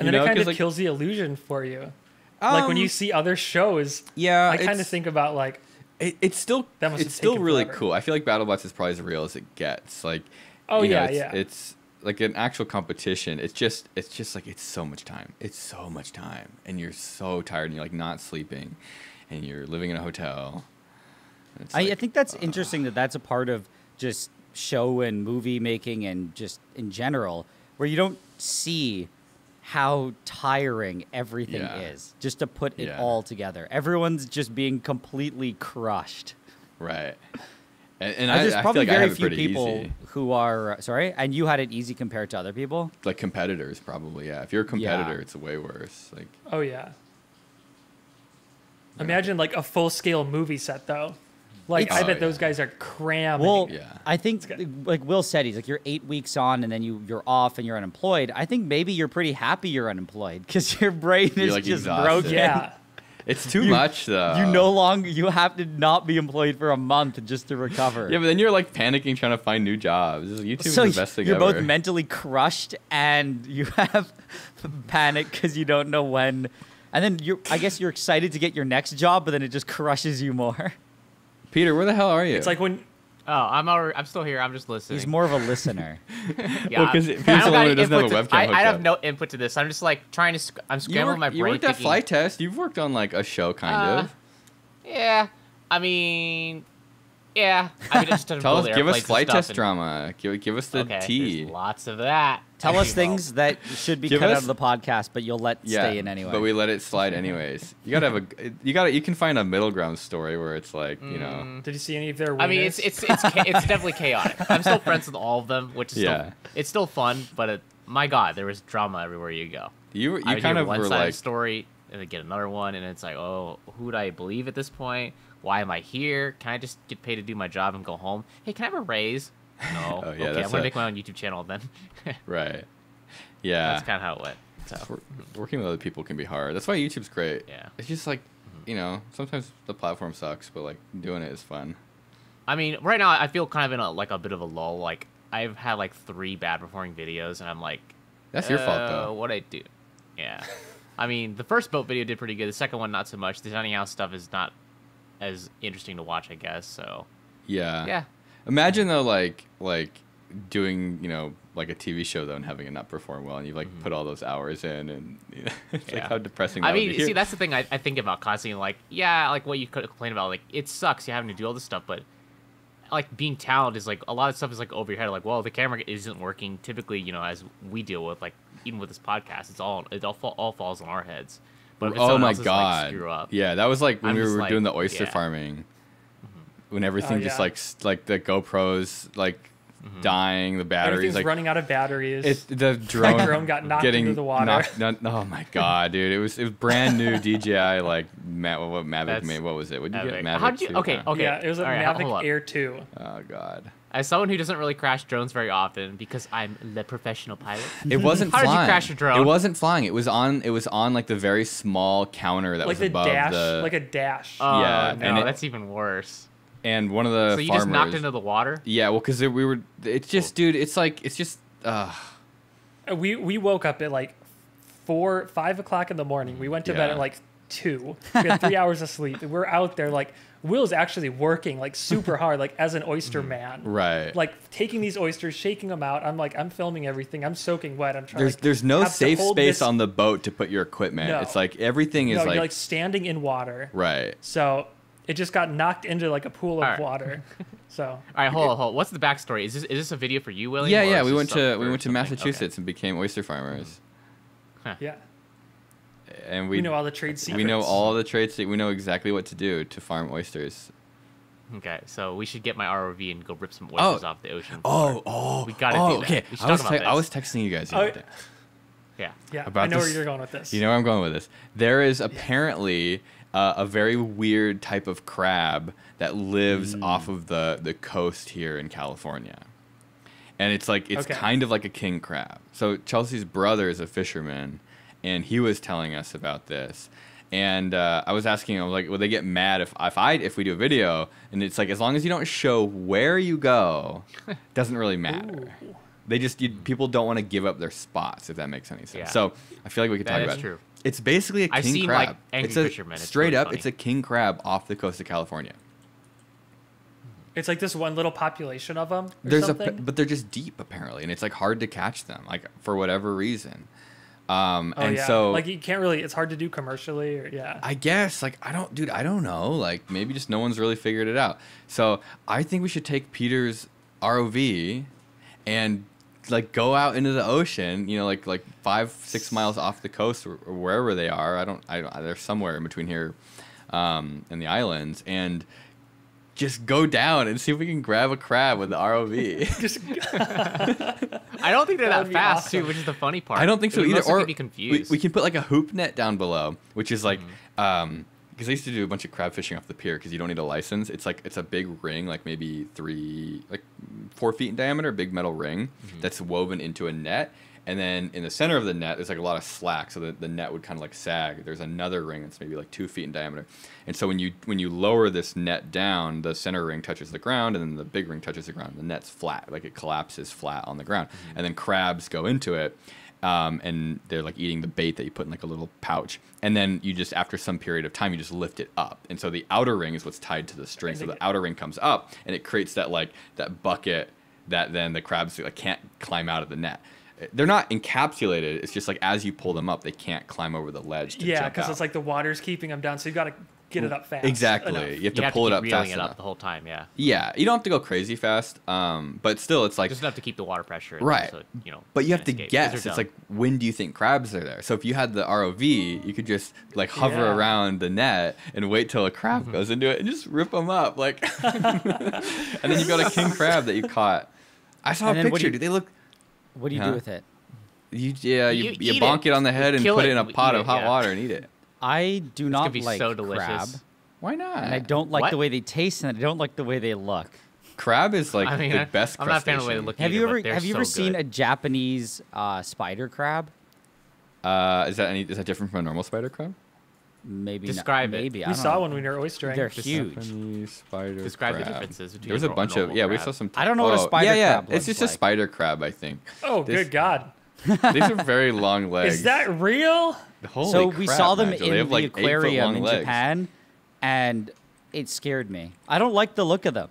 And You then know, it kind of like- kills the illusion for you. like when you Um, see other shows, yeah, I kind of think about like, It, it's still That must it's still really forever. cool. I feel like BattleBots is probably as real as it gets. Like, Oh, you know, yeah, it's, yeah. It's like an actual competition. It's just it's just like it's so much time. It's so much time, and you're so tired, and you're like not sleeping, and you're living in a hotel. And it's I, I think that's uh, interesting that that's a part of just show and movie making and just in general, where you don't see how tiring everything Yeah. is just to put it Yeah. all together. Everyone's just being completely crushed. right. And, and And I, there's I probably feel like I very have few people easy. who are uh, sorry, and you had it easy compared to other people. Like competitors, probably. Yeah. If you're a competitor, Yeah. it's way worse. Like, oh yeah. Imagine like a full scale movie set though. Like It's- I Oh, bet yeah. those guys are cramming. Well, Yeah. I think like Will said, he's like you're eight weeks on, and then you you're off and you're unemployed. I think maybe you're pretty happy you're unemployed because your brain You're, is like, just exhausted. broken. yeah. it's too You- much though. You no longer you have to not be employed for a month just to recover. Yeah, but then you're like panicking trying to find new jobs. YouTube so is the best thing you're ever. both mentally crushed and you have panic because you don't know when. And then you, I guess you're excited to get your next job, but then it just crushes you more. Peter, where the hell are you? It's like when Oh, I'm already, I'm still here. I'm just listening. He's more of a listener. Yeah, Well, 'cause I- Peter's the don't one got who doesn't have a input to- webcam I, I have up. no input to this. I'm just like trying to. sc- I'm scrambling worked, my you brain. worked at thinking, Flite Test. You've worked on like a show, kind Uh, of. Yeah, I mean, yeah. I mean, it's just Tell us, give us airplanes Flite Test and- drama. Give, give us the okay, tea. There's lots of that. Tell us Emo. things that should be Give cut out of the podcast, but you'll let Yeah, stay in anyway. but we let it slide anyways. You gotta have a, you gotta, you can find a middle ground story where it's like, you know, Mm. Did you see any of their? I mean, it's it's it's cha- it's definitely chaotic. I'm still friends with all of them, which is Yeah. still, it's still fun. But it, my God, there was drama everywhere you go. you, you I would kind hear of one were side of like, the story and then get another one, and it's like, oh, who would I believe at this point? Why am I here? Can I just get paid to do my job and go home? Hey, can I have a raise? No. Oh, yeah, okay, I'm gonna a- make my own YouTube channel then. right, yeah. That's kind of how it went. So working with other people can be hard. That's why YouTube's great. Yeah. It's just like, you know, sometimes the platform sucks, but like doing it is fun. I mean, right now I feel kind of in a like a bit of a lull. Like I've had like three bad performing videos, and I'm like, That's your fault uh, though. What I do? Yeah. I mean, the first boat video did pretty good. The second one, not so much. The tiny house stuff is not as interesting to watch, I guess. So Yeah. yeah, Imagine though, like, like doing, you know, like a TV show though, and having it not perform well, and you've like put all those hours in, and you know, it's Mm-hmm. Yeah. like how depressing. I mean, see, that's the thing I, I think about constantly. Like, yeah, like what you could complain about. Like, it sucks you having to do all this stuff, but like being talented is like a lot of stuff is like over your head. Like, well, the camera isn't working. Typically, you know, as we deal with, like even with this podcast, it's all it all, fall, all falls on our heads. But oh my god! screw up. Yeah, that was like when I'm we were like, doing the oyster yeah. Mm-hmm. farming, when everything Oh, just yeah. like like the GoPros like Mm-hmm. dying, the batteries Everything's like running out of batteries. it, the drone, drone got knocked getting into the water. knocked- no- oh my god, dude! It was it was brand new DJI like Ma- what Mavic That's made. What was it? What did you get? Mavic How did you? 2, Okay, huh? okay. yeah, it was a all right, Mavic. Air 2. Oh god. As someone who doesn't really crash drones very often, because I'm the professional pilot. It wasn't How did you flying. crash your drone? It wasn't flying. It was on. It was on like the very small counter that Like was the above dash, the. like a dash. Oh, Yeah, no, and it- that's even worse. And one of the so you farmers. just knocked into the water. Yeah, well, because we were. It's just, dude. It's like it's just. Uh, we we woke up at like four, five o'clock in the morning. We went to bed at like two. We had three hours of sleep. We're out there like Will's actually working like super hard, like as an oyster man. Mm-hmm. right. Like taking these oysters, shaking them out. I'm like, I'm filming everything. I'm soaking wet. I'm trying. there's like, there's no safe space this- on the boat to put your equipment. No. It's like everything is No, like, you're like standing in water. right. So it just got knocked into like a pool of Alright. water. So All right, hold on, hold on. What's the backstory? Is this is this a video for you, William? Yeah, yeah. We went to we went to something? Okay. Massachusetts and became oyster farmers, yeah, and we we, know all the trade secrets. we know all the trade. se- We know exactly what to do to farm oysters. Okay, so we should get my ROV and go rip some Oh. oysters off the ocean. Oh, floor. oh, oh, We gotta oh, do that. okay. I was te- I was texting you guys. the Oh, yeah. Yeah, about I know where you're going with this. You know where I'm going with this. There is apparently uh, a very weird type of crab that lives Mm. off of the, the coast here in California. And it's like it's Okay. kind of like a king crab. So Chelsea's brother is a fisherman, and he was telling us about this. And uh, I was asking him like, would they get mad if if I if we do a video? And it's like as long as you don't show where you go, doesn't really matter. Ooh. They just you, people don't want to give up their spots if that makes any sense. Yeah. So I feel like we could That talk is about it. true. It's basically a king I've seen, crab. like, Angry it's a, Fisherman. It's straight really up, funny. it's a king crab off the coast of California. It's like this one little population of them. Or There's something. a but they're just deep apparently, and it's like hard to catch them like for whatever reason. Um, Oh and yeah, so like you can't really. It's hard to do commercially. Or, yeah. I guess like I don't, dude. I don't know. Like maybe just no one's really figured it out. So I think we should take Peter's ROV and like go out into the ocean. You know, like like five six miles off the coast or, or wherever they are. I don't. I don't. They're somewhere in between here um, and the islands and. Just go down and see if we can grab a crab with the ROV. Just I don't think they're That that, fast awesome. too, which is the funny part. I don't think so We either. Or could be we, we can put like a hoop net down below, which is like, Mm-hmm. um, because I used to do a bunch of crab fishing off the pier because you don't need a license. It's like it's a big ring, like maybe three, like four feet in diameter, big metal ring Mm-hmm. that's woven into a net. And then in the center of the net, there's like a lot of slack, so that the net would kind of like sag. There's another ring that's maybe like two feet in diameter, and so when you when you lower this net down, the center ring touches the ground, and then the big ring touches the ground. The net's flat, like it collapses flat on the ground, Mm-hmm. and then crabs go into it, um, and they're like eating the bait that you put in like a little pouch, and then you just after some period of time you just lift it up, and so the outer ring is what's tied to the string, so the outer ring comes up, and it creates that like that bucket that then the crabs like can't climb out of the net. They're not encapsulated. It's just like as you pull them up, they can't climb over the ledge. To yeah, because it's like the water's keeping them down. So you've got to get it up fast. exactly. enough. You have to you have pull to it keep up reeling fast it enough. the whole time. Yeah, Yeah, you don't have to go crazy fast, um, but still, it's like just enough to keep the water pressure. Right. So, you know. But you have to escape, 'cause guess. It's dumb. like when do you think crabs are there? So if you had the ROV, you could just like hover Yeah. around the net and wait till a crab Mm-hmm. goes into it and just rip them up, like. and then you got a king crab that you caught. I saw And a then what do picture. you- Do they look? What do you Huh? do with it? You yeah, you, You you, bonk it. it. on the head and put it it in a pot eat of hot yeah. water and eat it. I do It's not be like so delicious. crab, Why not? and I don't like the way they taste, and I don't like the way they look. Crab is like I mean, the I- best. I'm not a fan of the way they look. Have either, you ever have you so ever seen good. a Japanese uh, spider crab? Uh, is that any? Is that different from a normal spider crab? Maybe not- Describe it. Maybe I We saw know. one when we were oystering. They're huge. Japanese spider Describe the differences between There was a a bunch of normal yeah. We saw some. I don't know what a oh, spider yeah, yeah. crab It's just like. a spider crab, I think. Oh, This- good God. These are very long legs. Is that real? Holy so we crap, saw them Nigel. in the like aquarium in legs. Japan, and it scared me. I don't like the look of them.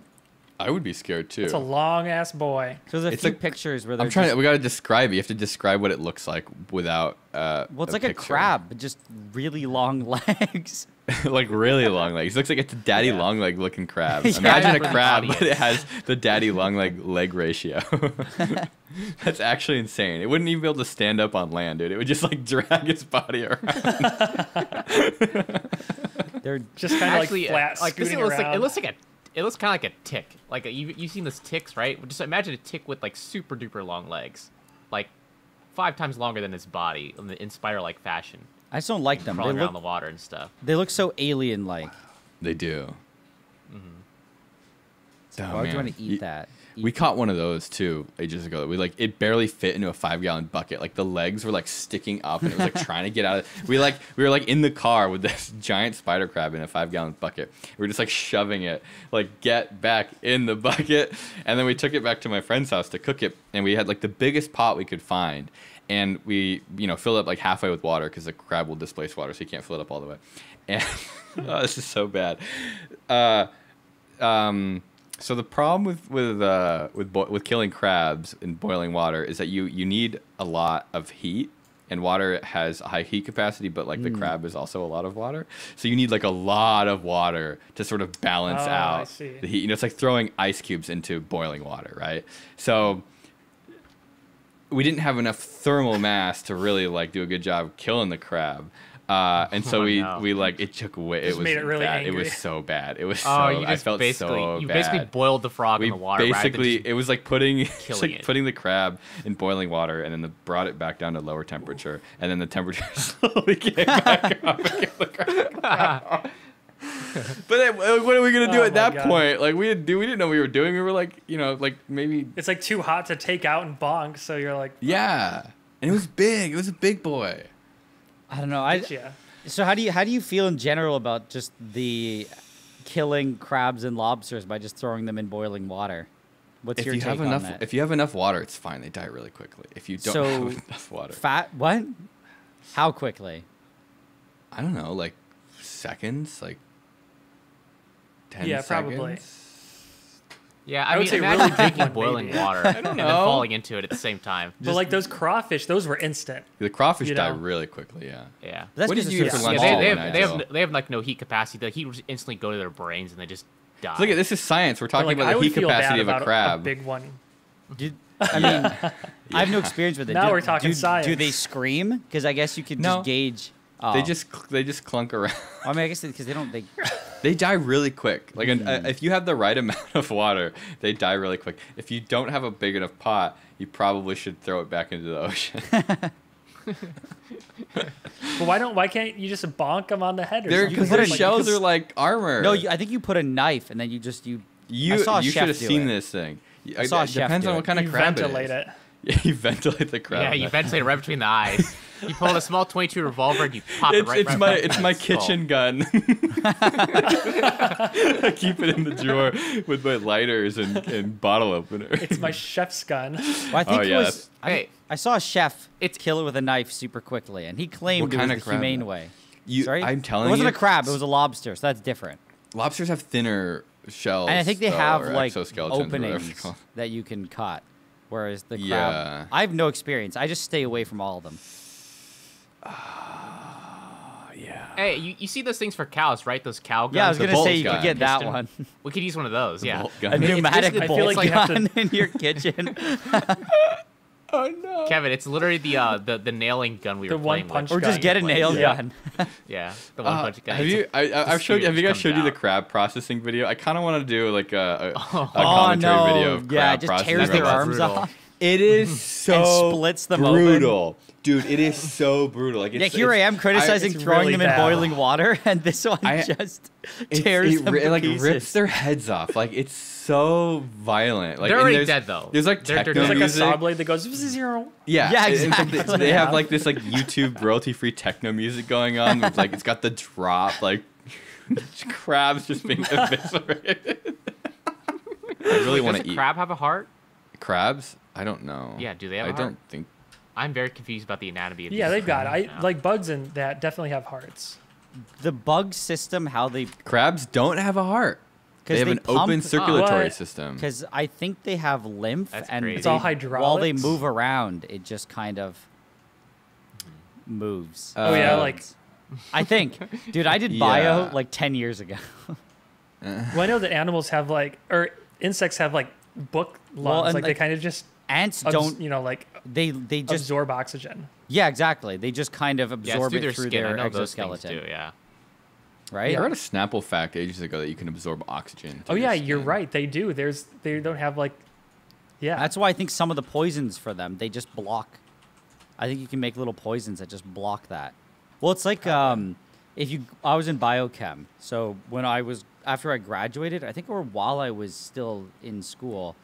I would be scared too. It's a long ass boy. There's a It's few a- pictures where they're I'm trying just, to. We got to describe it. You have to describe what it looks like without. Uh, well, it's a like a crab, but just really long legs. like really long legs. It looks like it's a daddy Yeah. long leg looking crab. Yeah. Imagine For a the crab, but it has the daddy long leg leg ratio. That's actually insane. It wouldn't even be able to stand up on land, dude. It would just like drag its body around. They're Just kind of like flat, like this scooting looks like around. it looks like a it looks kind of like a tick. Like a, you you've seen those ticks, right? Just imagine a tick with like super duper long legs, like five times longer than its body in, the, in spider like fashion, I just don't like them. They crawling around the water and stuff. they look so alien like. They do. mm-hmm Oh, Why would you want to eat You- that? We caught one of those too ages ago. We like it barely fit into a five gallon bucket. Like the legs were like sticking up and it was like trying to get out of we like we were like in the car with this giant spider crab in a five gallon bucket. We were just like shoving it, like get back in the bucket. And then we took it back to my friend's house to cook it. And we had like the biggest pot we could find. And we, you know, filled it up like halfway with water because the crab will displace water, so you can't fill it up all the way. And oh, this is so bad. Uh, um, so the problem with with uh, with bo- with killing crabs in boiling water is that you you need a lot of heat, and water has a high heat capacity, but like Hmm. the crab is also a lot of water. So you need like a lot of water to sort of balance Oh, out the heat. You know, it's like throwing ice cubes into boiling water, right? So we didn't have enough thermal mass to really like do a good job killing the crab. Uh, and so Oh, we, no. we like it took away. It was made it really bad. It was so bad. It was so. Oh, you I just felt basically so you bad. basically boiled the frog we in the water. basically it was like putting like it. putting the crab in boiling water and then the, brought it back down to lower temperature and then the temperature slowly came back up crab. but then, what are we gonna do Oh at that God. point? Like we didn't do, we didn't know what we were doing. We were like, you know, like maybe It's like too hot to take out and bonk, so you're like, yeah. And it was big. It was a big boy. I don't know. I yeah. so how do you how do you feel in general about just the killing crabs and lobsters by just throwing them in boiling water? What's If your you take have on enough, that? if you have enough water, it's fine. They die really quickly. If you don't So, have enough water, Fat what? How quickly? I don't know, like seconds, like ten Yeah, probably. Seconds. yeah, I I, would mean, say really big drinking boiling maybe. water and then falling into it at the same time. But like those crawfish, those were instant. The crawfish You die really quickly. Yeah. Yeah. But that's What did because you it's eat for Yeah, lunch small. they, they, have, they, have, they have like no heat capacity. The heat will just instantly go to their brains and they just die. Look at this is science. We're talking like, I about the heat capacity of a crab. A big one. Do- I mean, I have no experience with it. Now do, we're talking do, science. Do they scream? Because I guess you could No. just gauge. Oh. They just they just clunk around. I mean, I guess because they don't. They. they die really quick. Like an, Hmm. uh, if you have the right amount of water, they die really quick. If you don't have a big enough pot, you probably should throw it back into the ocean. But why don't? Why can't you just bonk them on the head? Or something? because their a- you shells are like armor. No, you, I think you put a knife and then you just you. you I saw a you chef should have seen it. this thing. I saw a it chef depends do on it. what kind you of crab ventilate it it. Is. Yeah, you ventilate the crab. Yeah, you ventilate it right between the eyes. You pull out a small 22 revolver and you pop it It's, right. it's right my right it's my the skull. kitchen gun. I keep it in the drawer with my lighters and, and bottle opener. It's my chef's gun. Well, I think Oh, it yes. was. I, I saw a chef It's- kill it with a knife super quickly, and he claimed What it was kind the of crab, humane way. You, Sorry, I'm telling you, it wasn't you, a crab; it was a lobster, so that's different. lobsters have thinner shells. And I think they though, have like exoskeletons or whatever they're openings that you can cut, whereas the crab. Yeah. I have no experience. I just stay away from all of them. Ah, yeah. Hey, you, you see those things for cows, right? Those cow guns. Yeah, I was gonna say you gun. could get that Piston. one. We could use one of those. yeah. A gun. I mean, pneumatic basically- I feel bolt like you have to- gun in your kitchen. oh no. Kevin, it's literally the uh the, the nailing gun we The were one playing punch with. or just get a nail yeah. gun. Yeah, the one Uh, punch gun. have you? a- I, I, the I've showed. Have you guys just showed you the crab processing video? I kind of want to do like a, a, a Oh commentary no! video of yeah, crab it just processing. tears their arms brutal. off. It is so splits them brutal, dude. It is so brutal. Like Yeah, it's, here I am criticizing it's throwing really them in boiling water, and this one I- just tears it, them ri- to it, like pieces. rips their heads off. Like it's so violent. Like They're already dead, though. There's like They're- they're techno There's like a music. saw blade that goes zero. Yeah, Yeah, and like exactly. they, they have like this like YouTube royalty free techno music going on. With, like it's got the drop like crabs just being eviscerated. I really want to eat crab have a heart? crabs. I don't know. Yeah, do they have I a heart? I don't think. I'm very confused about the anatomy of Yeah, these they've got. I now. like bugs and that definitely have hearts. the bug system, how they Crabs don't have a heart. They 'Cause have they an open circulatory What? system. because I think they have lymph, That's and crazy. It's all they- While they move around, it just kind of moves. Oh yeah, like I think, dude, I did Yeah. bio like ten years ago. well, I know that animals have like or insects have like book lungs. Well, and, like, like, they kind of just Ants abs- don't. you know like They they just absorb oxygen. yeah exactly. They just kind of yeah, it's absorb through it their through skin. I their know those things exoskeleton, too. Yeah. Right? I read a Snapple fact ages ago that you can absorb oxygen. Oh yeah, your you're right. They do. There's they don't have like yeah. That's why I think some of the poisons for them they just block. I think you can make little poisons that just block that. Well, it's like um, if you I was in biochem, so when I was after I graduated, I think or while I was still in school,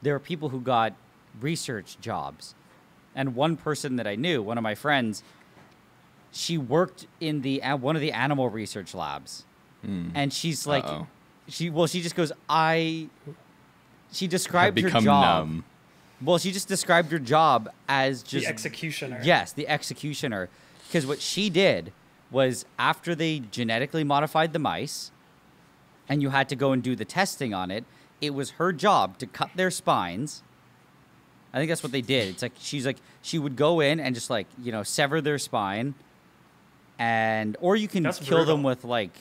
there were people who got research jobs, and one person that I knew, one of my friends, she worked in the a- one of the animal research labs, Hmm. and she's like, Uh-oh. she well, she just goes, I. She described her become job. numb. Well, she just described her job as just the executioner. Yes, the executioner. Because what she did was after they genetically modified the mice, and you had to go and do the testing on it, it was her job to cut their spines. I think that's what they did. It's like she's like she would go in and just like you know sever their spine, and or you can That's kill them with like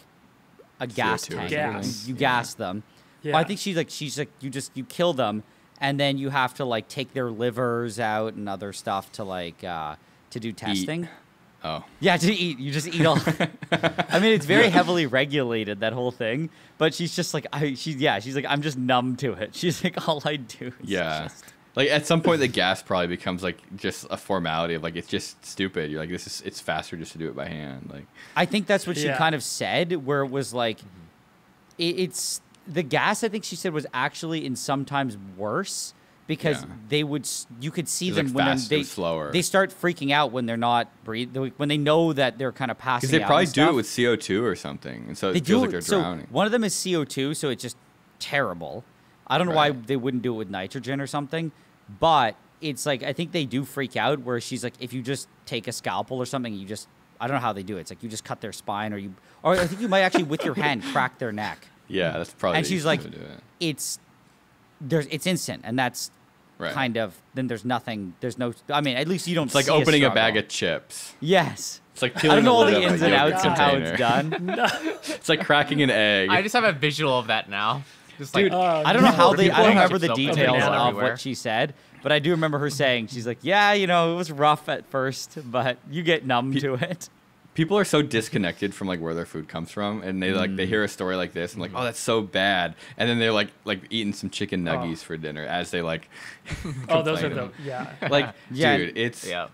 a gas CO2 tank. Gas. You Yeah. gas them. Yeah. Well, I think she's like she's like you just you kill them and then you have to like take their livers out and other stuff to like uh to do testing. Oh, Yeah, to eat. You just eat all. I mean, it's very heavily regulated that whole thing. But she's just like I. She's yeah. She's like I'm just numb to it. She's like all I do. Is yeah. just- Like at some point, the gas probably becomes like just a formality of like it's just stupid. You're like this is it's faster just to do it by hand. Like I think that's what she Yeah. kind of said, where it was like, it, it's the gas. I think she said was actually in sometimes worse because Yeah. they would you could see them like, when they're- faster, they slower. They start freaking out when they're not breathing when they know that they're kind of passing. because they probably and do it with CO two or something, and so They it feels do like it- they're so one of them is CO two, so it's just terrible. I don't know why they wouldn't do it with nitrogen or something, but it's like I think they do freak out. Where she's like, if you just take a scalpel or something, you just I don't know how they do it. It's like you just cut their spine, or you, or I think you might actually with your hand crack their neck. yeah, that's probably. and she's like, way to do it. it's there's it's instant, and that's Right. kind of then there's nothing. There's no. I mean, at least you don't. It's like opening a, struggle. bag of chips. Yes. It's like I don't know all the ins and outs of how it's container. done. It's like cracking an egg. I just have a visual of that now. Just like Dude, Oh, I don't know how they. I don't remember the details of everywhere. what she said, but I do remember her saying she's like, "Yeah, you know, it was rough at first, but you get numb to it." people are so disconnected from like where their food comes from and they like they mm. hear a story like this and like oh mm-hmm. that's so bad and then they're like like eating some chicken Oh. for dinner as they like Oh, those are the yeah. like Yeah. dude it's yeah.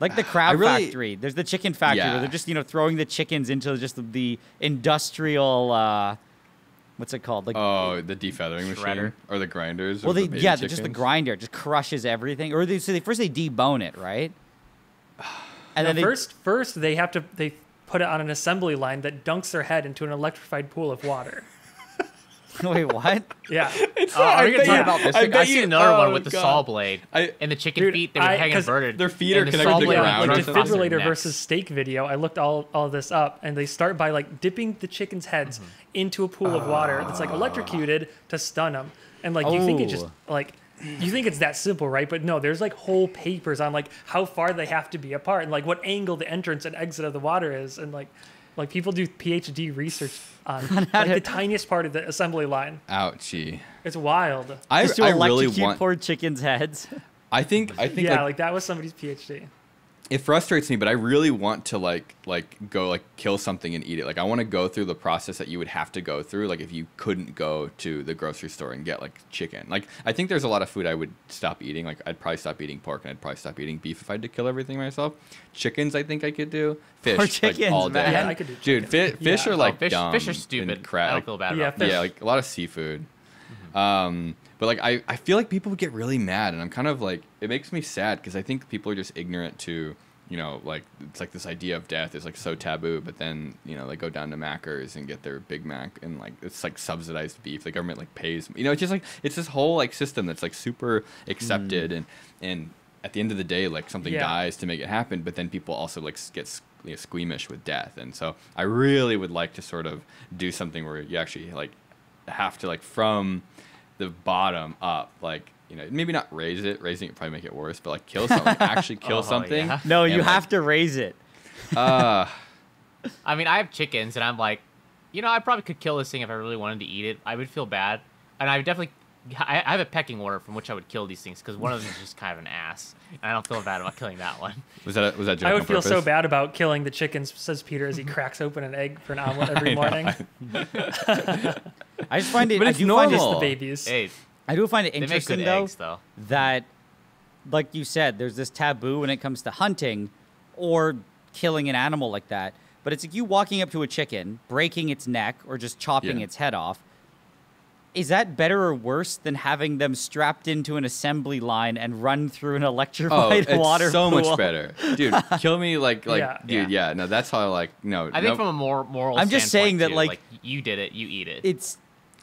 Like the crab really- factory. There's the chicken factory Yeah. where they're just you know throwing the chickens into just the, the industrial. Uh, what's it called? Like, oh the defeathering machine or the grinders well, of they the yeah, they're just the grinder just crushes everything. Or they so they first they debone it, right? And No, then they first, first they have to they put it on an assembly line that dunks their head into an electrified pool of water. wait, what? Yeah. Uh, are we gonna you- talk about this? I thing? bet I see you- another one oh, with the saw blade I- and the chicken Dude, feet. They were I- hanging 'cause inverted. their feet are and the connected to the ground like something. defibrillator necks. versus steak video. I looked all all this up, and they start by like dipping the chicken's heads Mm-hmm. into a pool of water that's like electrocuted to stun them. And like you think it just Oh. like you think it's that simple, right? But no, there's like whole papers on like how far they have to be apart and like what angle the entrance and exit of the water is, and like Like people do PhD research on how like to- the tiniest part of the assembly line. Ouchie. It's wild. I, Just to I really electrocute want. poor chickens' heads. I think I think yeah, like, like, that was somebody's PhD. It frustrates me, but I really want to like like go like kill something and eat it. Like I want to go through the process that you would have to go through, like if you couldn't go to the grocery store and get like chicken. Like I think there's a lot of food I would stop eating. Like I'd probably stop eating pork and I'd probably stop eating beef if I had to kill everything myself. Chickens, I think I could do. Fish, Poor like, chickens, all day. man. Yeah, I could do Dude, fi- fish Yeah. are Oh, like fish, dumb fish are stupid. crap. I don't feel bad Yeah, about that. fish- yeah, like a lot of seafood. Um, but like I, I feel like people would get really mad, and I'm kind of like it makes me sad because I think people are just ignorant to you know like it's like this idea of death is like so taboo, but then you know they go down to Macca's and get their Big Mac and like it's like subsidized beef. The government like pays you know it's just like it's this whole like system that's like super accepted mm. and and at the end of the day like something Yeah. dies to make it happen, but then people also like get you know, squeamish with death, and so I really would like to sort of do something where you actually like have to like from the bottom up like you know maybe not raise it raising it probably make it worse but like kill something actually kill Oh, something yeah. No, and, you like, have to raise it. uh I mean, I have chickens, and I'm like, you know, I probably could kill this thing if I really wanted to eat it. I would feel bad, and I would definitely. I I have a pecking order from which I would kill these things because one of them is just kind of an ass, and I don't feel bad about killing that one. was that a, was that joke I would on feel so bad about killing the chickens, says Peter as he cracks open an egg for an omelet every morning. I just find it. But I it's do find Just it. normal. the babies. Hey, I do find it they make interesting good though eggs, though. that, like you said, there's this taboo when it comes to hunting or killing an animal like that. But it's like you walking up to a chicken, breaking its neck, or just chopping Yeah. its head off. Is that better or worse than having them strapped into an assembly line and run through an electrified Oh, it's water so much better, dude. Kill me like like, Yeah. dude. Yeah. no, that's how like no. I think no, from a more moral. I'm just saying standpoint, that, too, like- you did it, you eat it. It's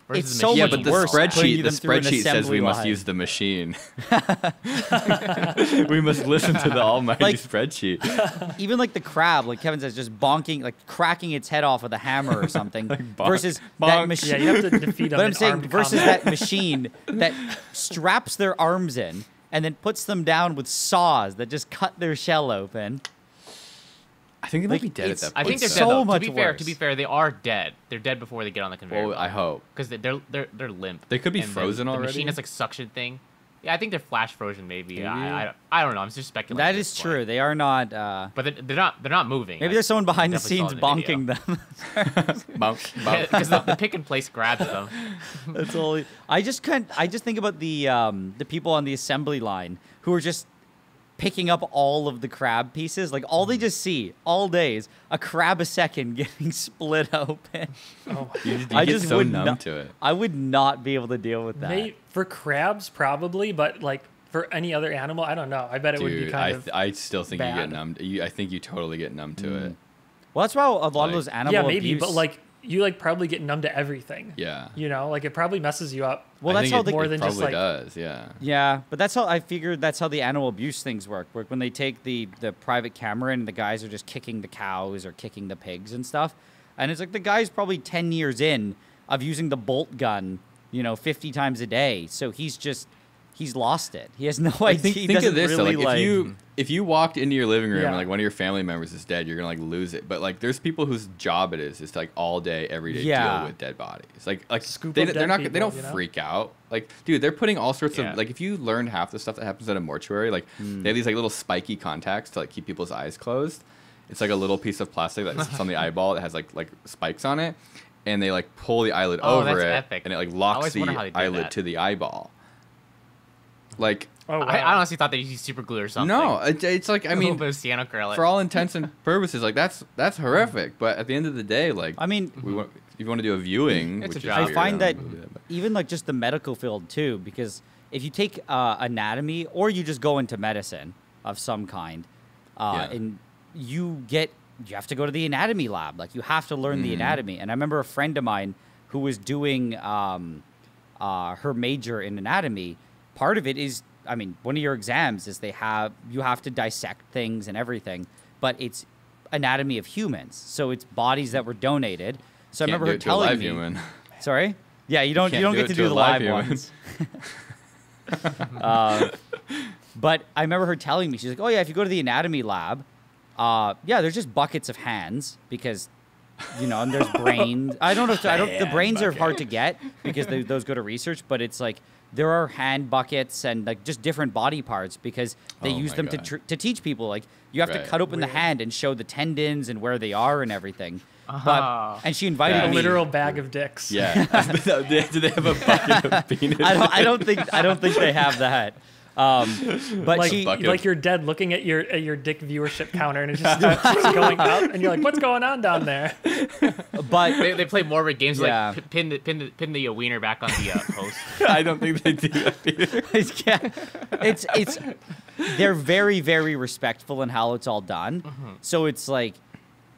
Versus it's so yeah, much but the worse spreadsheet the them through an spreadsheet says assembly we must use the machine. we must listen to the almighty Like- spreadsheet. even like the crab, like Kevin says, just bonking, like cracking its head off with a hammer or something, bonk, versus bonk. that machine. Yeah, you have to defeat them. but I'm saying versus combat. that machine that straps their arms in and then puts them down with saws that just cut their shell open. I think they might be dead at it's- that I point. think they're It's dead. so though. much to be fair, to be fair, they are dead. They're dead before they get on the conveyor. Well, I hope. because they're they're they're limp. They could be And frozen the already. The machine has like suction thing. Yeah, I think they're flash frozen. Maybe. Maybe. I, I, I don't know. I'm just speculating. That at is this point. true. They are not. Uh, But they're, they're not. They're not moving. maybe there's someone behind the scenes it in the bonking them. Bonk, bonk. because the, the pick and place grabs them. That's all. I just can't. I just think about the um, the people on the assembly line who are just picking up all of the crab pieces. Like all Mm. they just see all day is a crab a second getting split open. Oh my You, you I get just so would numb not- to it. I would not be able to deal with that. May, for crabs, probably, but like for any other animal, I don't know. I bet it would be kind I, of. th- I still think you get numb. You, I think you totally get numb to it. Well, that's why a lot Like- of those animal yeah, maybe, abuse. but like you like probably get numb to everything. Yeah. You know, like it probably messes you up. well, I that's think how it, the more it than probably just, like- does. Yeah. Yeah, but that's how I figured that's how the animal abuse things work. Work when they take the the private camera and the guys are just kicking the cows or kicking the pigs and stuff. And it's like the guy's probably 10 years in of using the bolt gun, you know, 50 times a day. So he's just he's lost it. He has no idea. Like, think, he think of doesn't this. though, really like, like if you if you walked into your living room Yeah. and like one of your family members is dead, you're gonna like lose it. But like, there's people whose job it is is to like all day, every day Yeah. deal with dead bodies. Like like Scoop they, they're dead not they don't you know? freak out. Like dude, they're putting all sorts Yeah. of like if you learn half the stuff that happens at a mortuary, like Hmm. they have these like little spiky contacts to like keep people's eyes closed. It's like a little piece of plastic that sits on the eyeball that has like like spikes on it, and they like pull the eyelid Oh, over that's it, epic. and it like locks the wonder how they did eyelid that. to the eyeball. Like Oh, wow. I, I honestly thought they used super glue or something. no, it, it's like I a little mean, bit of cyanoacrylate. for all intents and purposes, like that's that's horrific. But at the end of the day, like I mean, we want, if you want to do a viewing, It's a job. is I find don't that even like just the medical field too, because if you take uh, anatomy or you just go into medicine of some kind, uh, Yeah. and you get you have to go to the anatomy lab, like you have to learn the Mhm. anatomy. And I remember a friend of mine who was doing um, uh, her major in anatomy. Part of it is, I mean, one of your exams is they have you have to dissect things and everything, but it's anatomy of humans, so it's bodies that were donated. So I Can't remember do her it to a telling live me. human. Sorry. Yeah, you don't you, can't don't do get to to do the live live ones. uh, but I remember her telling me she's like, "Oh yeah, if you go to the anatomy lab, uh, yeah, there's just buckets of hands because you know, and there's brains. I don't know. If, I don't. The brains are hard to get because they, those go to research. But it's like there are hand buckets and like just different body parts because they Oh use my them to tr- to teach people. Like you have to cut open the hand and show the tendons and where they are and everything. Ah. But and she invited Yeah. A literal bag of dicks. Yeah. Do they have a bucket of penis? I don't. I don't think. I don't think they have that. Um, but Like, she. like you're dead looking at your at your dick viewership counter and it just keeps going up and you're like, what's going on down there? But They, they play morbid games Yeah. like pin the pin the pin the uh, wiener back on the uh, post. I don't think they do that either. it's, yeah, it's it's they're very very respectful in how it's all done. So it's like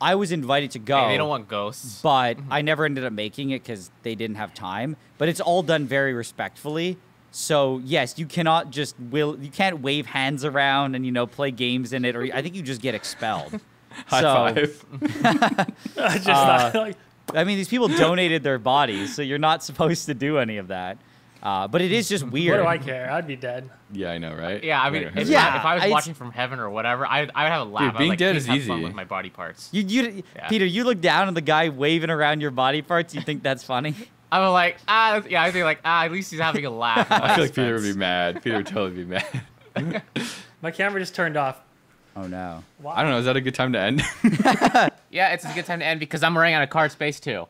I was invited to go. Hey, they don't want ghosts. but I never ended up making it because they didn't have time. But it's all done very respectfully. So yes, you cannot just will you can't wave hands around and you know play games in it, or I think you just get expelled. High so five. I just Uh, thought, like, I mean, these people donated their bodies, so you're not supposed to do any of that. Uh, but it is just what weird. do I care? I'd be dead. Yeah, I know, right? Yeah, I mean, Right, if, Yeah, I, if I was I- watching from heaven or whatever, I I would have a laugh. I was being like, dead is have fun easy." with my body parts. You, you, Yeah. Peter, you look down at the guy waving around your body parts. You think that's funny? I was like, ah, yeah, I think like, ah, at least he's having a laugh. I feel like Peter would be mad. Peter would totally be mad. My camera just turned off. Oh no. Why? I don't know. Is that a good time to end? Yeah, it's a good time to end because I'm running out of card space too.